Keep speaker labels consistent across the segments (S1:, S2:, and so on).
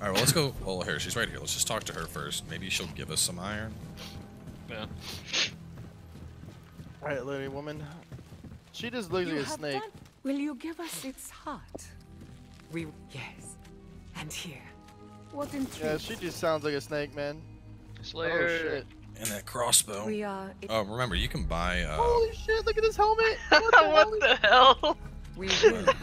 S1: Alright, well, let's go. Well, here, she's right here. Let's just talk to her first. Maybe she'll give us some iron.
S2: Yeah.
S3: Alright, lady woman. She just looks
S4: You
S3: like a
S4: have
S3: snake.
S4: done- Will you give us its heart? We yes, and here. What
S3: Yeah,
S4: intrigues?
S3: she just sounds like a snake, man.
S2: Slayer.
S3: Oh shit.
S1: And that crossbow.
S4: we are.
S1: Oh, remember, you can buy. Uh,
S3: Holy shit, look at this helmet! What the
S2: what
S3: hell?
S2: the hell?
S4: We will. be ready.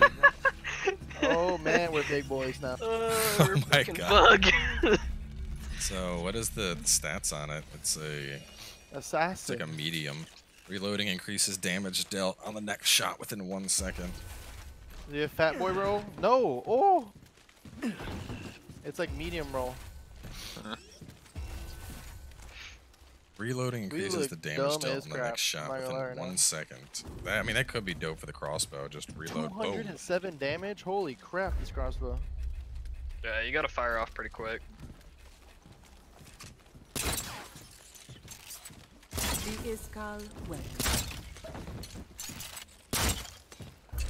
S3: Oh man, we're big boys now.
S2: Uh,
S1: Oh
S2: we're
S1: my God.
S2: bug.
S1: so, what is the stats on it? It's a.
S3: assassin.
S1: It's like a medium. Reloading increases damage dealt on the next shot within one second.
S3: Is a fat boy roll? No! Oh! It's like medium roll.
S1: Reloading increases
S3: look
S1: the damage dealt
S3: as
S1: on the
S3: crap,
S1: next shot
S3: I'm not gonna lie
S1: within
S3: right
S1: one
S3: now.
S1: second. That- I mean, that could be dope for the crossbow. Just reload. Boom.
S3: 207 damage? Holy crap, this crossbow.
S2: yeah, you gotta fire off pretty quick.
S4: The Iskal welcome.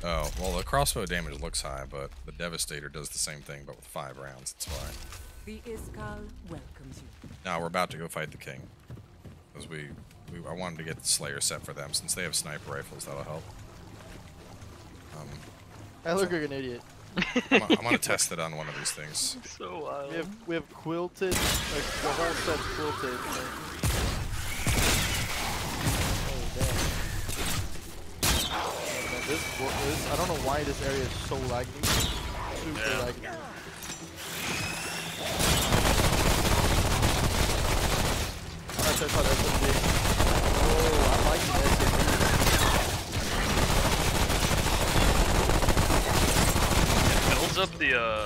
S1: Oh, well, the crossbow damage looks high, but the Devastator does the same thing, but with five rounds. That's why.
S4: The Iskal welcomes you.
S1: Now we're about to go fight the king, because we, we, I wanted to get the Slayer set for them since they have sniper rifles. That'll help. Um,
S3: I look like an idiot.
S1: I'm, I'm gonna test it on one of these things.
S2: So wild.
S3: We have we have quilted, like the whole set's quilted. like- Oh damn. Oh, man, this, this I don't know why this area is so laggy. Super
S2: Yeah.
S3: laggy. Alright, check out SMG. Oh, I like the SMG.
S2: It builds up the uh.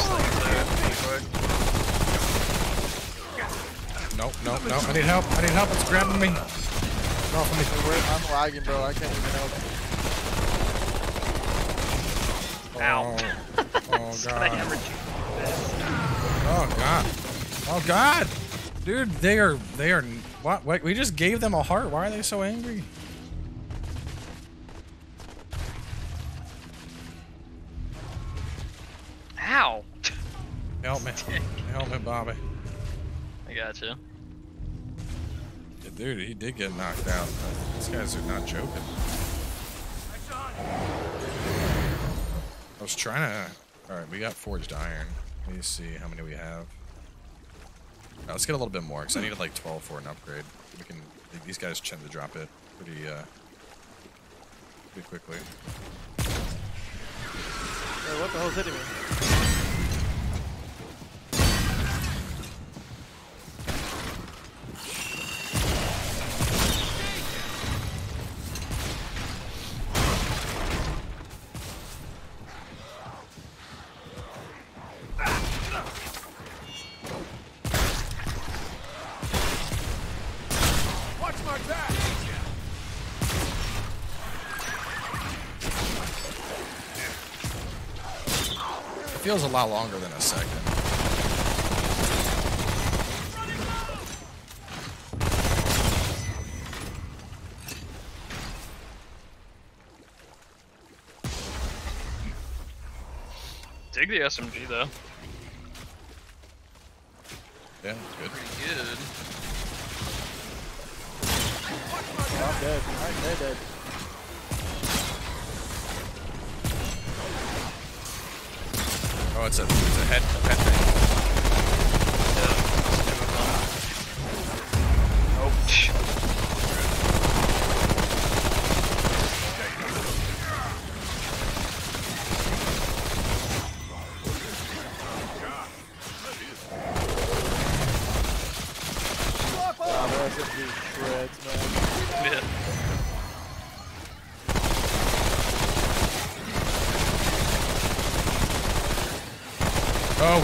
S2: slings there pretty quick.
S1: Nope, nope, nope. I need help. I need help. It's grabbing me. Get off of me.
S3: I'm lagging, bro. I can't even help.
S2: Ow.
S1: Oh, oh god. Oh god. Oh god. Dude, they are they are what what we just gave them a heart. Why are they so angry?
S2: Ow!
S1: Help me. Help me, Bobby.
S2: I gotcha.
S1: Yeah, Dude, he did get knocked out. These guys are not joking. I was trying to. Alright, we got forged iron. Let me see how many we have. Let's get a little bit more, because I needed like 12 for an upgrade. We can. These guys tend to drop it pretty, uh. pretty quickly.
S3: Hey, what the hell's hitting me?
S1: Feels a lot longer than a second.
S2: Dig the SMG though.
S1: Yeah, it's good.
S2: Pretty good.
S3: I'm dead. I'm dead, dead.
S1: Oh, it's a, it's a head, head thing.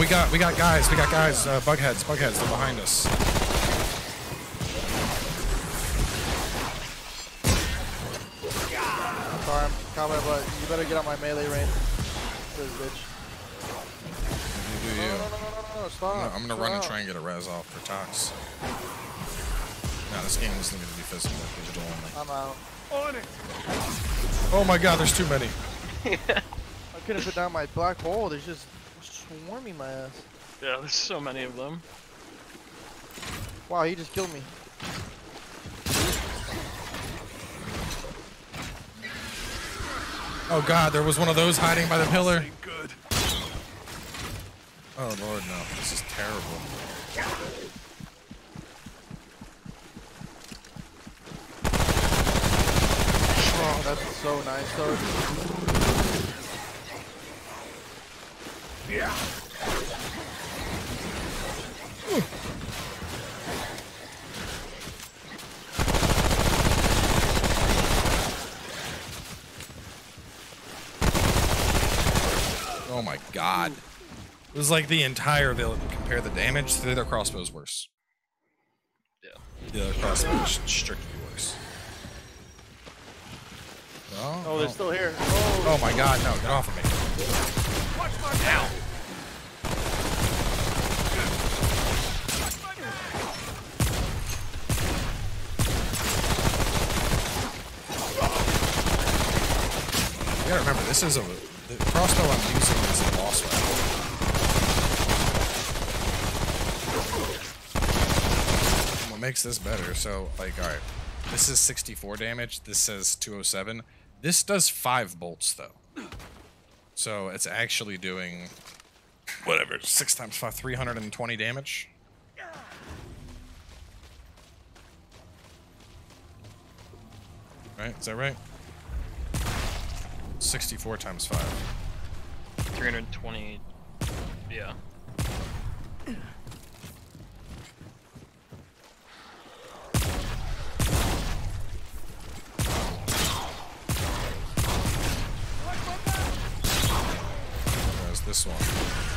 S1: Got we got guys, we got guys, uh, bugheads, bugheads, they're behind us.
S3: Sorry, I'm combat, but you better get out my melee range. This bitch.
S1: You do you.
S3: no, no, no, no, no, stop.
S1: gonna, I'm gonna
S3: Chill
S1: run and try and get a res off for Tox. No, this game isn't gonna be physical, digital only.
S3: I'm out. On it.
S1: Oh my god, there's too many.
S3: I couldn't put down my black hole. There's just swarming my ass.
S2: Yeah, there's so many of them.
S3: Wow, he just killed me.
S1: Oh god, there was one of those hiding by the pillar.
S5: Good.
S1: Oh lord, no. This is terrible.
S3: Oh, that's so nice though.
S5: Yeah.
S1: Oh my god. It was like the entire village. Compare the damage, the other crossbow's worse.
S2: Yeah.
S1: The other crossbow is strictly worse. No,
S3: Oh, they're
S1: no.
S3: still here. Oh,
S1: Oh my god, no, get off of me. You gotta remember, this is a. The crossbow I'm using is a boss weapon. What makes this better? So, like, alright. This is 64 damage. This says 207. This does 5 bolts, though. So, it's actually doing. Whatever. 6 times 5, 320 damage. Right? Is that right? 64 times 5.
S2: 320. Yeah.
S1: This one.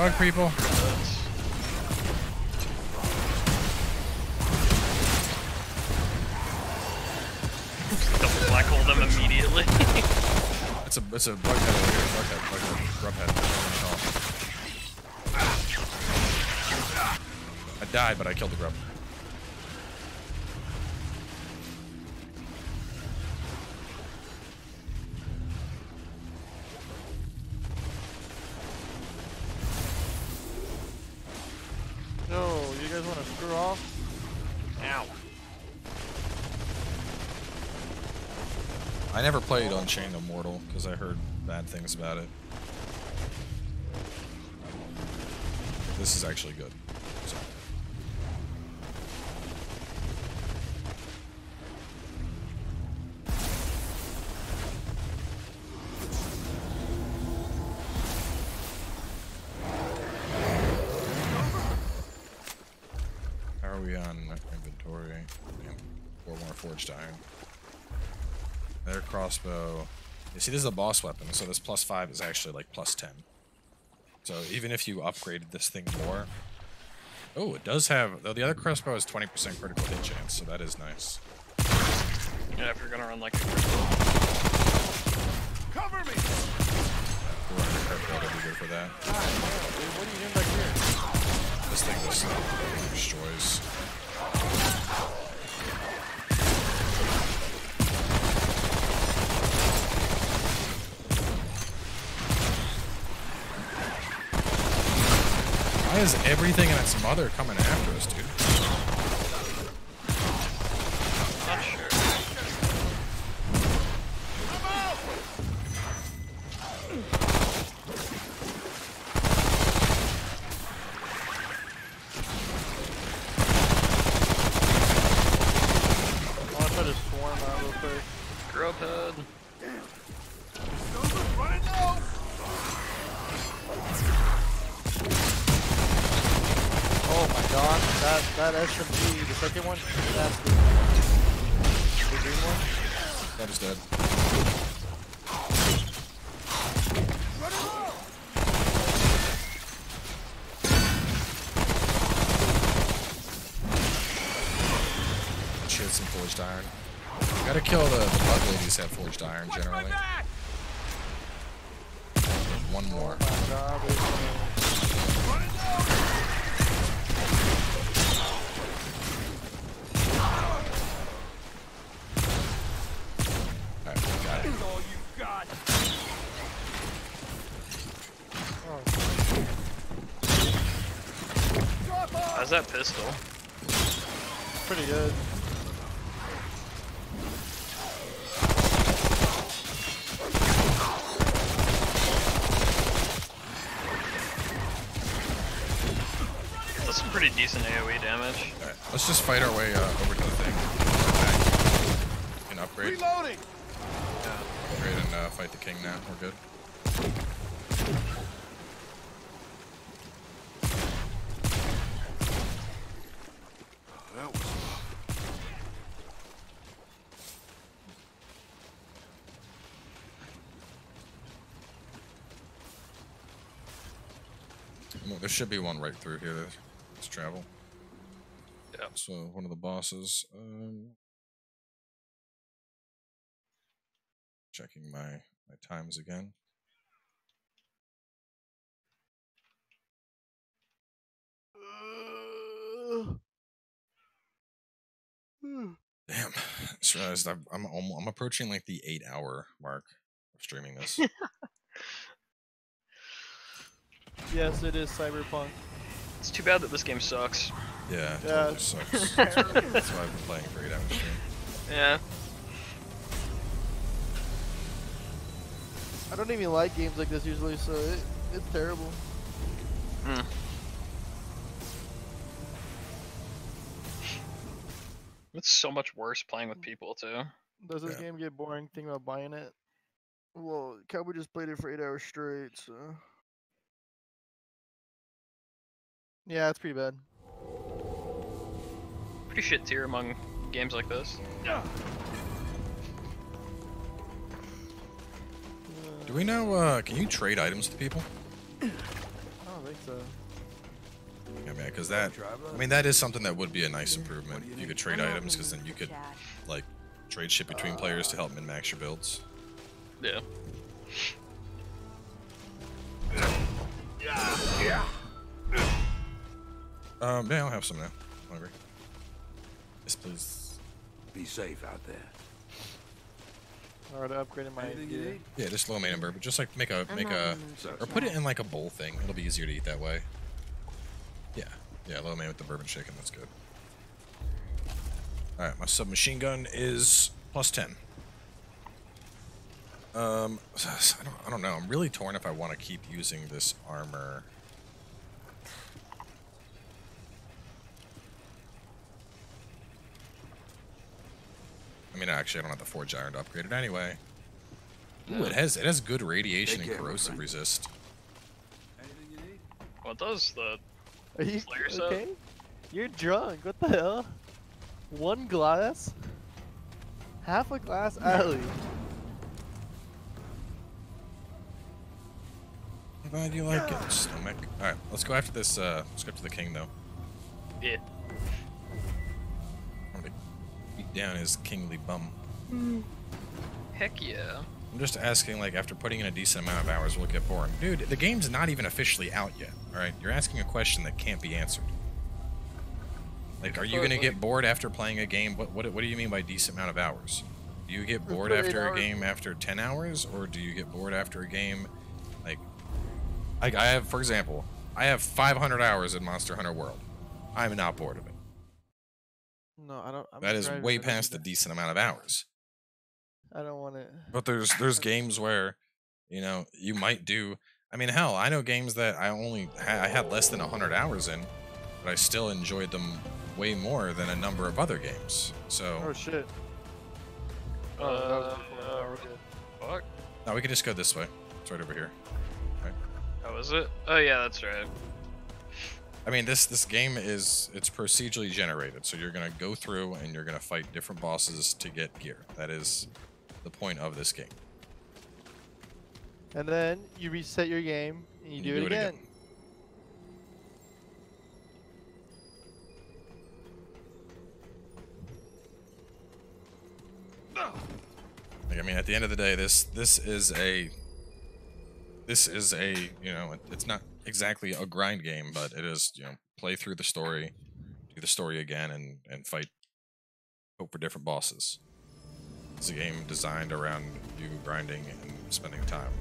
S1: Bug people.
S2: Double black hole them immediately.
S1: It's a it's a bug head over here. Bug head, bug head, grub head. I died, but I killed the grub. Played Unchained Immortal because I heard bad things about it. This is actually good. So. How are we on inventory? Damn, Four more forged iron. Their crossbow. You see, this is a boss weapon, so this plus five is actually like plus ten. So even if you upgraded this thing more, oh, it does have. Though the other crossbow has twenty percent critical hit chance, so that is nice.
S2: Yeah, if you're gonna run like a
S5: Cover me.
S1: The running crit that'll be good for that.
S3: God dude, what are you doing back here?
S1: This thing just uh, destroys. Is everything and its mother coming after us, dude?
S2: not sure.
S3: I want to try to swarm out real quick.
S2: Grub
S3: SMG, the second one, that's the, the green one.
S1: That is dead. Had some forged iron. Gotta kill the, bug ladies that forged iron generally.
S2: How's that pistol?
S3: pretty good.
S2: That's some pretty decent AoE damage.
S1: Alright, let's just fight our way uh, over to the thing. Back. We can upgrade,
S5: Reloading.
S1: upgrade and uh, fight the king now. We're good.
S5: That was
S1: Well, there should be one right through here. Let's travel.
S2: Yeah.
S1: So one of the bosses. Um, checking my my times again. Damn, just realized I'm I'm, almo- I'm approaching like the eight hour mark of streaming this.
S3: Yes, it is Cyberpunk.
S2: It's too bad that this game sucks.
S1: yeah, it
S3: Yeah.
S1: totally sucks. That's why I've been playing for eight hours stream.
S2: Yeah.
S3: I don't even like games like this usually, so it, it's terrible.
S2: Hmm. It's so much worse playing with people too.
S3: Does this
S1: Yeah.
S3: game get boring? Think about buying it. Well, Cowboy just played it for eight hours straight, so. Yeah, it's pretty bad.
S2: Pretty shit tier among games like this.
S1: Do we know? Uh, can you trade items to people?
S3: I don't think so.
S1: Yeah, man, because that. I mean, that is something that would be a nice improvement. You could trade items, because then you could like trade shit between players to help min max your builds.
S2: Yeah. Yeah.
S1: Um, yeah, I'll have some now. Hungry. Yes, please.
S5: Be safe out there.
S3: Alright, I upgraded my
S5: Anything
S3: gear.
S1: Yeah, just lo mein and but just like make a
S4: I'm
S1: make a
S4: in the mood
S1: or put it in like a bowl thing. It'll be easier to eat that way. Yeah, yeah, lo mein with the bourbon chicken. That's good. All right, my submachine gun is plus ten. Um, I don't, I don't know. I'm really torn if I want to keep using this armor. Mean, actually, I don't have the forge iron to upgrade it anyway. Ooh, it has it has good radiation
S5: Take
S1: and corrosive resist.
S5: Anything you need?
S2: What does the
S3: Are you
S2: Slayer set?
S3: okay? You're drunk. What the hell? One glass? Half a glass alley.
S1: I'm glad you like it, stomach. All right, let's go after this. Uh, let's go after the king though.
S2: yeah?
S1: I'm gonna beat down his kingly bum.
S2: Heck yeah.
S1: I'm just asking, like, after putting in a decent amount of hours, will it get boring? Dude, the game's not even officially out yet. All right, you're asking a question that can't be answered. Like, are you gonna get bored after playing a game? What what what do you mean by decent amount of hours? Do you get bored after a game after 10 hours, or do you get bored after a game, like, like I have, for example, I have 500 hours in Monster Hunter World. I'm not bored of it.
S3: No, I don't. I'm
S1: That is way past the
S3: need
S1: decent amount of hours.
S3: I don't want it.
S1: But there's there's games where, you know, you might do. I mean, hell, I know games that I only ha- I had less than hundred hours in, but I still enjoyed them way more than a number of other games. So
S3: Oh shit.
S2: Uh,
S3: Oh, that was before.
S2: uh,
S3: Oh, we're good.
S2: fuck.
S1: no, we can just go this way. It's right over here.
S2: How is it? Oh yeah, that's right.
S1: I mean, this this game is it's procedurally generated, so you're gonna go through and you're gonna fight different bosses to get gear. That is the point of this game.
S3: And then you reset your game and you,
S1: And
S3: do,
S1: you
S3: it,
S1: do it
S3: again.
S1: again. Like, I mean, at the end of the day, this this is a this is a you know it, it's not exactly a grind game, but it is you know play through the story, do the story again, and and fight hope for different bosses. It's a game designed around you grinding and spending time.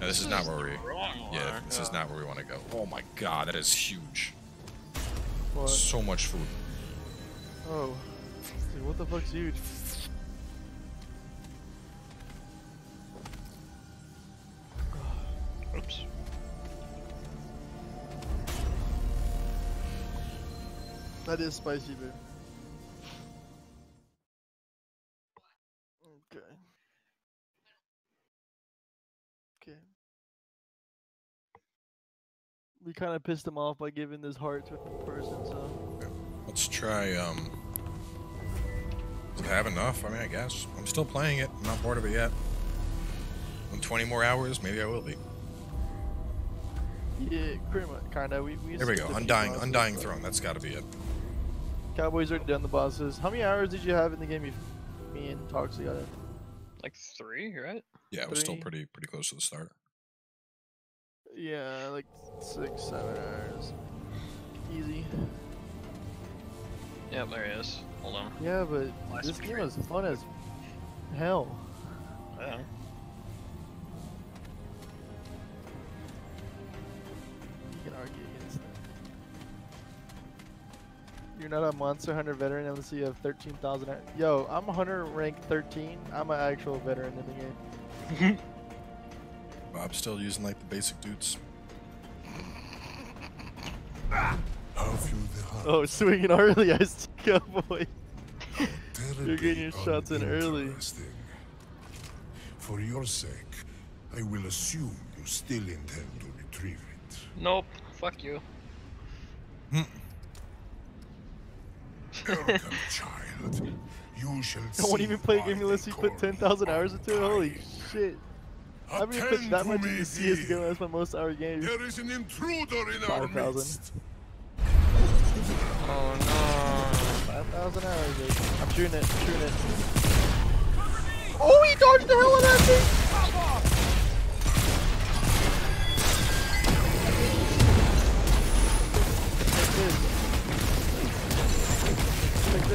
S1: Now, this is not where we
S2: Wrong
S1: yeah
S2: one.
S1: this is not where we want to go. Oh my god, that is huge.
S3: What?
S1: So much food.
S3: Oh. Dude, what the fuck's huge? That is spicy, dude. Okay. Okay. We kind of pissed him off by giving this heart to a person, so.
S1: Let's try, um... Does it have enough? I mean, I guess. I'm still playing it. I'm not bored of it yet. In 20 more hours, maybe I will be.
S3: Yeah, pretty much, kinda. We, we
S1: There we go. Undying, Undying Throne. That's gotta be it.
S3: Cowboys are done the bosses. How many hours did you have in the game? You, me and Toxic got in.
S2: Like three, right?
S1: Yeah, it was still pretty pretty close to the start.
S3: Yeah, like six, seven hours. Easy.
S2: Yep, there he is. Hold on.
S3: Yeah, but
S2: Last
S3: this game
S2: retreat.
S3: was fun as hell.
S2: Yeah.
S3: You're not a Monster Hunter veteran unless you have 13,000. Yo, I'm a Hunter rank 13. I'm an actual veteran in the game.
S1: Bob's still using like the basic dudes. Ah.
S6: Have you the heart?
S3: Oh, swinging early, I see
S6: You're
S3: getting your shots in early.
S6: For your sake, I will assume you still intend to retrieve it.
S2: Nope. Fuck you. Hmm.
S6: Welcome, child. You shall
S3: I won't even play a game unless you put
S6: call
S3: 10,000 hours into it. Holy shit. I haven't even put
S6: Attend
S3: that much into CSGO.
S6: here.
S3: That's my most hour game.
S6: There is an intruder in our
S3: 5,000.
S6: midst.
S2: Oh no.
S3: 5,000 hours, dude. I'm shooting it. I'm shooting it. Oh, he dodged the hell out of that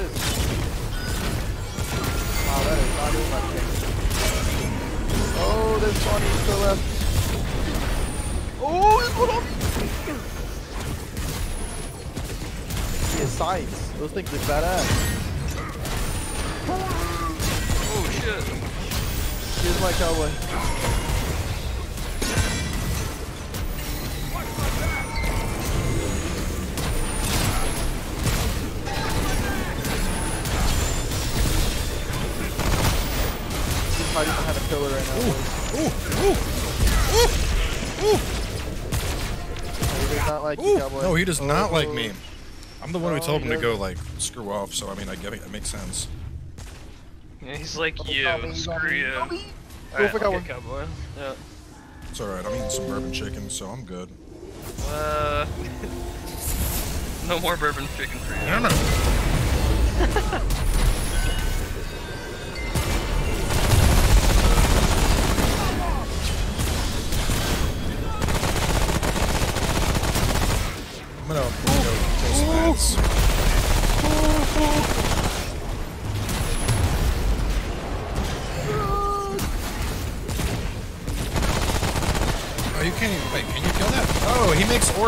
S3: this. Wow, that is not even my thing. Oh, there's Bonnie to the left. Oh, there's one on me! Has sights. Those things are badass.
S2: Oh shit.
S3: Here's my cowboy. Hiding behind a pillar right now.
S1: Ooh, ooh, ooh,
S3: He does not like you,
S1: ooh.
S3: cowboy.
S1: No, he does not like me.
S3: Oh.
S1: I'm the one who
S3: Oh,
S1: told him to go like screw off. So I mean, I get it. That makes sense.
S2: Yeah, he's like
S3: Oh,
S2: you.
S3: got me,
S2: Screw you.
S3: got me.
S2: Alright,
S3: for
S2: I'll
S3: cowboy.
S2: get cowboy. Yeah.
S1: It's all right. I'm eating some bourbon chicken, so I'm good.
S2: Uh. no more bourbon chicken for you.
S1: No, no. I'm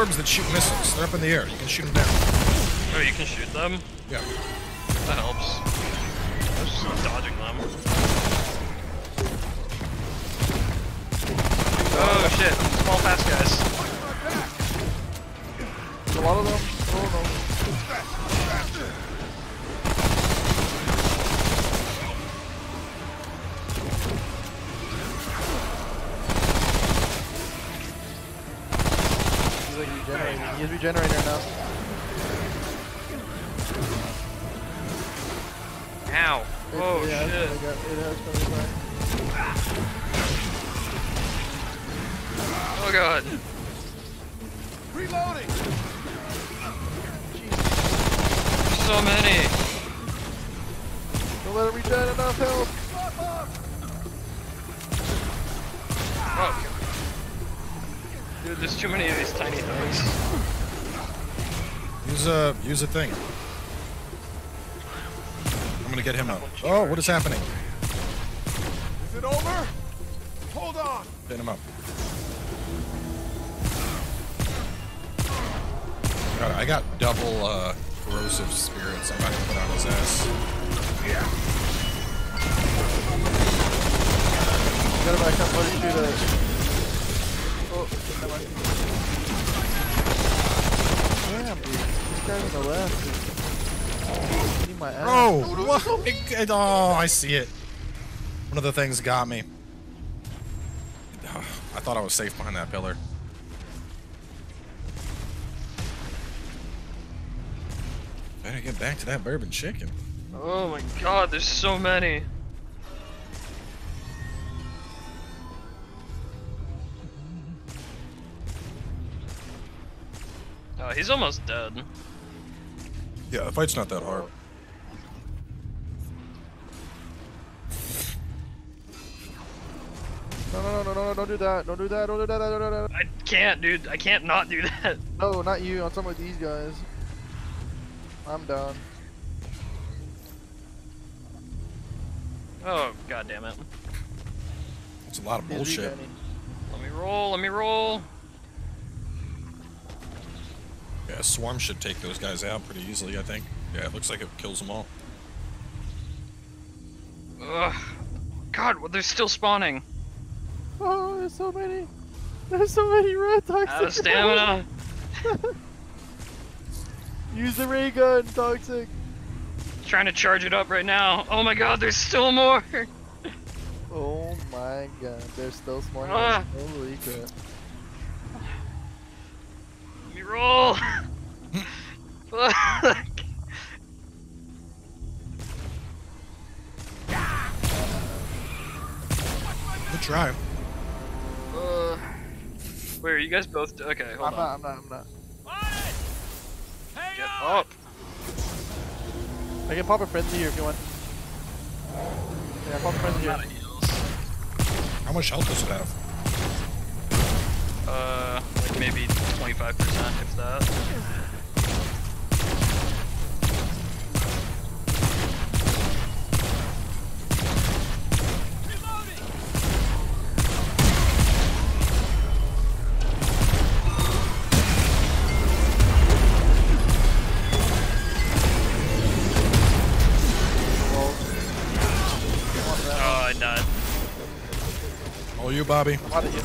S1: orbs that shoot missiles. They're up in the air. You can shoot them down.
S2: Oh, you can shoot them?
S1: Yeah.
S2: That helps. I was just dodging them. Oh shit, small fast guys.
S3: There's a lot of them. Oh no. He's like regenerating. regenerating. He's regenerating right now.
S2: Ow.
S3: It-
S2: Oh
S3: it has
S2: shit.
S3: been a gu- It has been a.
S2: Oh god.
S5: Reloading!
S2: So many.
S3: Don't let him regen enough help.
S2: Dude, there's too many of these tiny things.
S1: Use a use a thing. I'm gonna get him up. Oh, what is happening?
S5: Is it over? Hold on!
S1: Get him up. God, I got double uh, corrosive spirits. I'm about to put on his ass. Yeah.
S3: Gotta back up. Let him shoot a. Oh, Damn.
S1: Oh, what? It- it- oh, I see it. One of the things got me. I thought I was safe behind that pillar. Better get back to that bourbon chicken.
S2: Oh my god, there's so many. Oh, he's almost dead.
S1: Yeah, the fight's not that hard.
S3: No, no, no, no, no, don't do that. Don't do that. Don't do that. Don't do that.
S2: I can't, dude. I can't not do that.
S3: No, not you. I'm talking about these guys. I'm down.
S2: Oh, god damn it.
S1: It's a lot of bullshit.
S2: Let me roll, let me roll.
S1: Yeah, Swarm should take those guys out pretty easily, I think. Yeah, it looks like it kills them all.
S2: Ugh. God, well, they're still spawning.
S3: Oh, there's so many. There's so many red toxic.
S2: Out of stamina.
S3: Use the ray gun, toxic.
S2: Trying to charge it up right now. Oh my god, there's still more.
S3: Oh my god, they're still smart.
S2: Ah.
S3: Holy crap.
S1: Try.
S2: Uh, wait, are you guys both? Okay, hold
S3: I'm
S2: on.
S3: not, I'm not, I'm not.
S2: Get up.
S3: I can pop a frenzy here if you want. Yeah, pop a frenzy
S2: Out
S3: here.
S1: How much health does it have?
S2: Uh, like maybe 25% if that.
S1: Bobby.
S3: I'm out of here.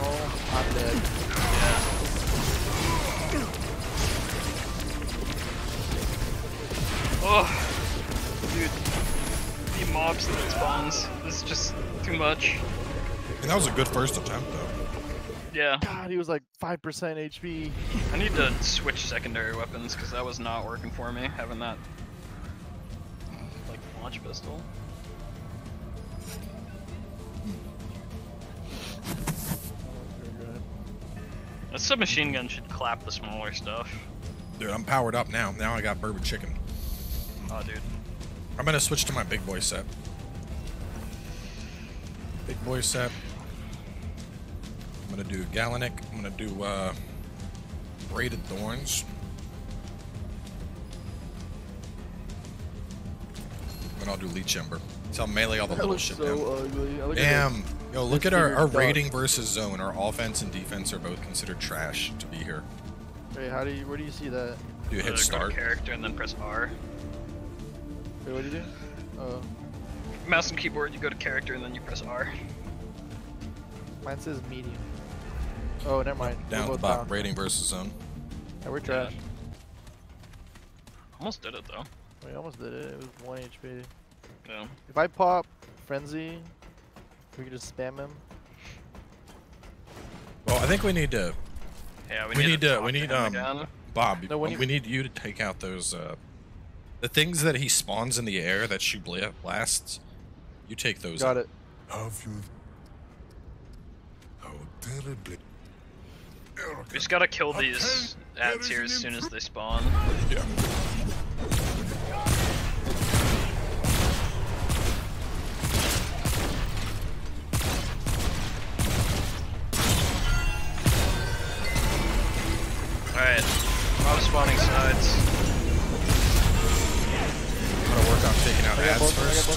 S3: Oh, I'm dead.
S2: Oh, dude, the mobs that spawns This is just too much.
S1: And that was a good first attempt, though.
S2: Yeah,
S3: God, he was like 5% HP.
S2: I need to switch secondary weapons because that was not working for me. Having that like launch pistol. A submachine gun should clap the smaller stuff.
S1: Dude, I'm powered up now. Now I got bourbon chicken.
S2: Oh, dude.
S1: I'm gonna switch to my big boy set. Big boy set. I'm gonna do Galenic. I'm gonna do uh, Braided Thorns. And I'll do Leech Ember. So I'll melee all the
S3: That
S1: little
S3: looks
S1: shit
S3: so
S1: down.
S3: ugly. Look at
S1: Damn. Yo, look at our, our
S3: duck.
S1: rating versus zone. Our offense and defense are both considered trash to be here.
S3: the- Wait, how do you? Where do you see that?
S1: You
S2: Uh,
S1: hit
S2: go
S1: start?
S2: character and then press R.
S3: Wait, what do you do? Oh,
S2: Mouse and keyboard, you go to character and then you press R.
S3: mine says medium. Oh, never mind.
S1: Down at the
S3: both
S1: bottom. Rating versus zone.
S3: Yeah, we're trash.
S2: Almost did it though.
S3: We almost did it. It was one HP.
S2: Yeah.
S3: If I pop frenzy, we can just spam him.
S1: Well, I think we need to,
S2: Yeah, we,
S1: we
S2: need,
S1: need
S2: to,
S1: to, we need um,
S2: again.
S1: Bob.
S3: No, when
S1: we need you to take out those, uh, the things that he spawns in the air that shoot bla- blasts. You take those.
S3: Got
S1: out.
S3: it.
S6: Have you... How terribly...
S2: We just gotta kill these
S6: there
S2: ads here as soon as they spawn.
S1: Yeah.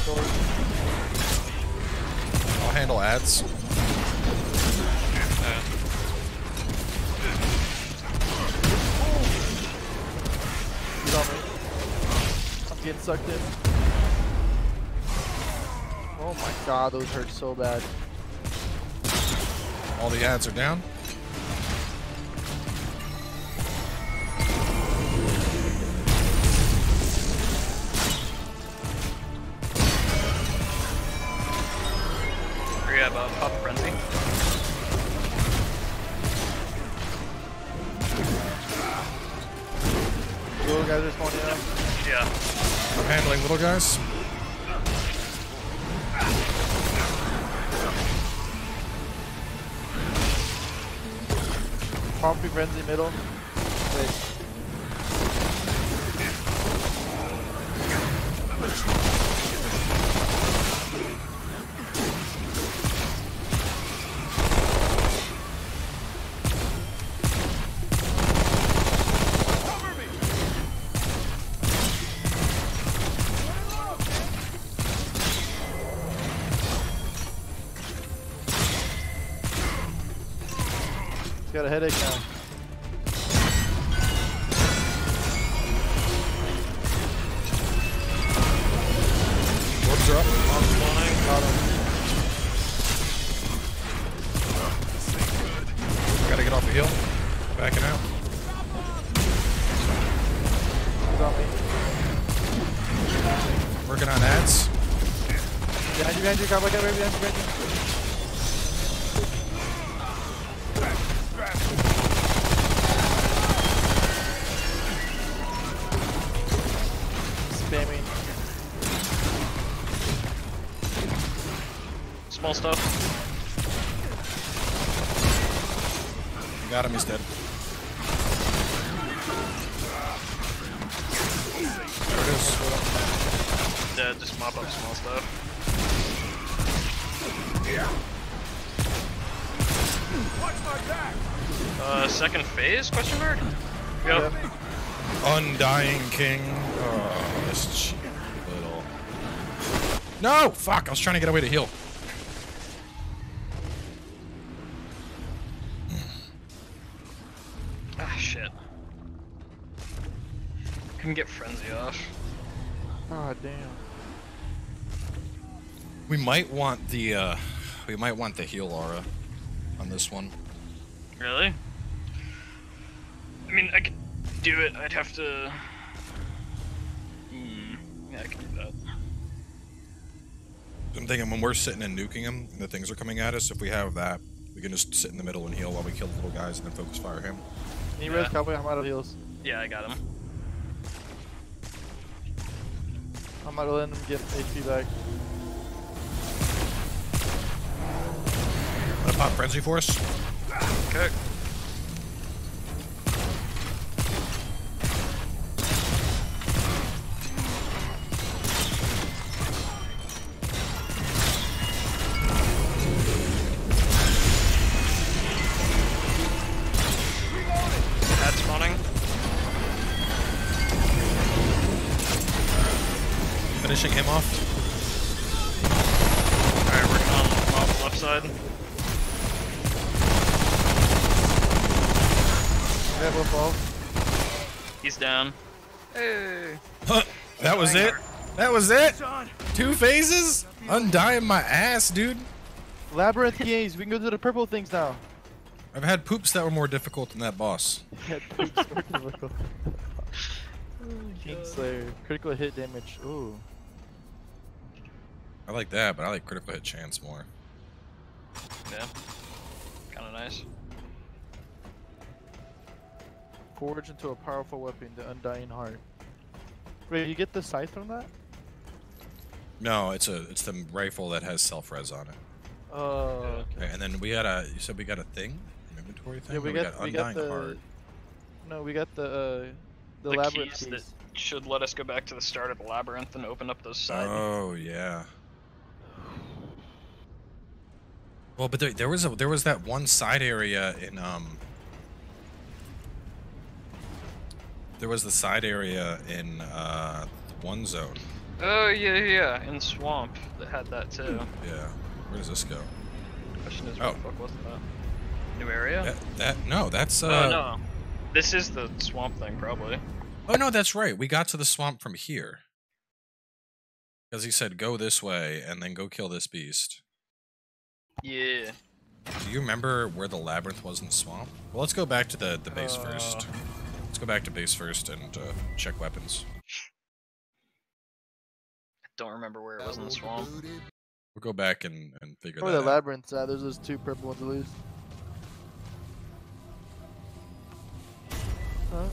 S1: I'll handle ads.
S3: He's on me. I'm getting sucked in. Oh my god, those hurt so bad.
S1: All the ads are down.
S3: Guys. Pompey frenzy middle. Headache now.
S1: Orbs are up.
S2: Mob spawning.
S3: Got him.
S1: Gotta get off the hill. Backing out. Working on ads.
S3: Behind you, behind you, Cowboy, got right behind you, behind you.
S2: Small stuff.
S1: Got him. He's dead. There it is.
S2: Yeah, just mop up small stuff.
S5: Watch my back!
S2: Uh, second phase? Question mark? Yep.
S1: Undying King. Oh, this cheap little. No! Fuck! I was trying to get away to heal.
S3: Oh damn.
S1: We might want the, uh, we might want the heal aura on this one.
S2: Really? I mean, I could do it. I'd have to. Hmm. Yeah, I could do that.
S1: I'm thinking when we're sitting and nuking them, and the things are coming at us, if we have that, we can just sit in the middle and heal while we kill the little guys and then focus fire him.
S3: Need
S2: Yeah.
S3: res cowboy, I'm out of heals.
S2: Yeah, I got him.
S3: I'm out of letting him get HP back.
S1: Wanna pop frenzy for us?
S2: Okay.
S1: Finishing him off.
S2: Alright, working on mob left side.
S3: Red wolf off.
S2: He's down. Hey.
S1: Huh, that was it? That was it? Two phases? Undying my ass, dude.
S3: Labyrinth games, we can go to the purple things now.
S1: I've had poops that were more difficult than that boss.
S3: Yeah, poops are difficult. Kingslayer, critical hit damage. Ooh.
S1: I like that, but I like critical hit chance more.
S2: Yeah. Kinda nice.
S3: Forge into a powerful weapon, the Undying Heart. Wait, you get the scythe from that?
S1: No, it's a it's the rifle that has self res on it.
S3: Oh,
S1: Okay, and then we got a. You said we got a thing, an inventory thing.
S3: yeah, we
S1: Or
S3: got, we got
S1: undying
S3: the.
S1: heart.
S3: No, we got the uh, the,
S2: The
S3: labyrinth
S2: keys
S3: keys.
S2: that should let us go back to the start of the labyrinth and open up those side.
S1: Oh yeah. Well, but there, there was a there was that one side area in um. There was the side area in uh one zone.
S2: Oh yeah, yeah, in swamp that had that too.
S1: Yeah. Where does this go?
S2: Question is,
S1: Oh.
S2: what the fuck was that? New area?
S1: That, that no, that's uh.
S2: oh no, this is the swamp thing probably.
S1: Oh no, that's right. We got to the swamp from here. Because he said go this way and then go kill this beast.
S2: Yeah.
S1: Do you remember where the labyrinth was in the swamp? Well, let's go back to the, the base
S2: uh...
S1: first. Let's go back to base first and uh, check weapons.
S2: I don't remember where it was in the swamp.
S1: We'll go back and, and figure
S3: Probably
S1: that
S3: the labyrinth side. There's those two purple ones at least. Huh?